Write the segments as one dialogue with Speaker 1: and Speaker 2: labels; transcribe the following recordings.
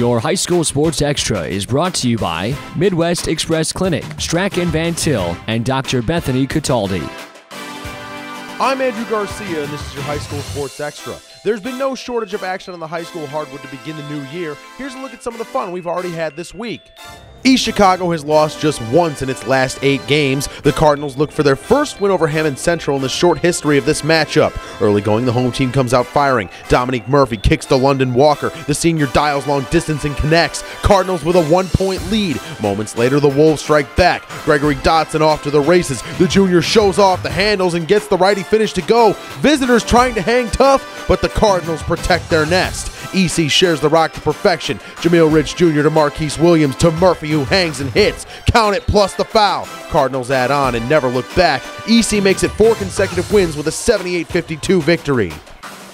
Speaker 1: Your high school sports extra is brought to you by Midwest Express Clinic, Strachan Van Til, and Dr. Bethany Cataldi.
Speaker 2: I'm Andrew Garcia, and this is your high school sports extra. There's been no shortage of action on the high school hardwood to begin the new year. Here's a look at some of the fun we've already had this week. East Chicago has lost just once in its last eight games. The Cardinals look for their first win over Hammond Central in the short history of this matchup. Early going, the home team comes out firing. Dominique Murphy kicks to London Walker. The senior dials long distance and connects. Cardinals with a one point lead. Moments later, the Wolves strike back. Gregory Dotson off to the races. The junior shows off the handles and gets the righty finish to go. Visitors trying to hang tough, but the Cardinals protect their nest. EC shares the rock to perfection. Jameel Rich Jr. to Marquise Williams to Murphy, who hangs and hits. Count it plus the foul. Cardinals add on and never look back. EC makes it four consecutive wins with a 78 52 victory.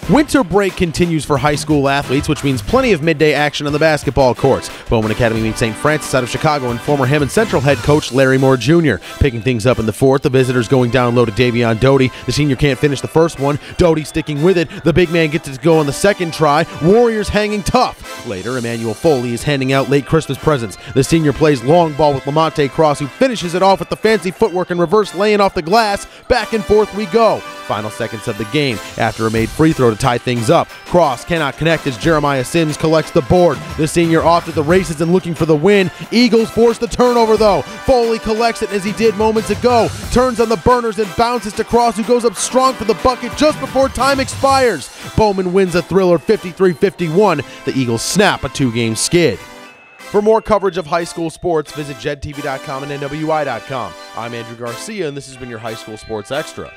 Speaker 2: Winter break continues for high school athletes, which means plenty of midday action on the basketball courts. Bowman Academy meets St. Francis out of Chicago and former Hammond Central head coach Larry Moore Jr. Picking things up in the fourth, the visitors going down low to Davion Doty. The senior can't finish the first one. Doty sticking with it. The big man gets it to go on the second try. Warriors hanging tough. Later, Emmanuel Foley is handing out late Christmas presents. The senior plays long ball with Lamonte Cross, who finishes it off with the fancy footwork and reverse laying off the glass. Back and forth we go. Final seconds of the game after a made free throw to tie things up. Cross cannot connect as Jeremiah Sims collects the board. The senior off to the races and looking for the win. Eagles force the turnover though. Foley collects it as he did moments ago. Turns on the burners and bounces to Cross, who goes up strong for the bucket just before time expires. Bowman wins a thriller 53 51. The Eagles snap a two game skid. For more coverage of high school sports, visit jedtv.com and nwi.com. I'm Andrew Garcia, and this has been your High School Sports Extra.